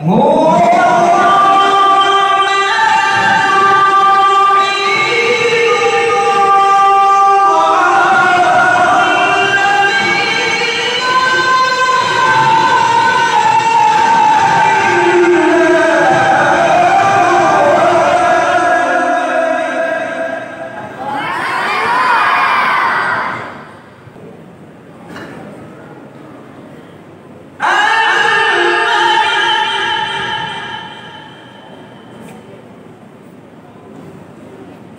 Oh!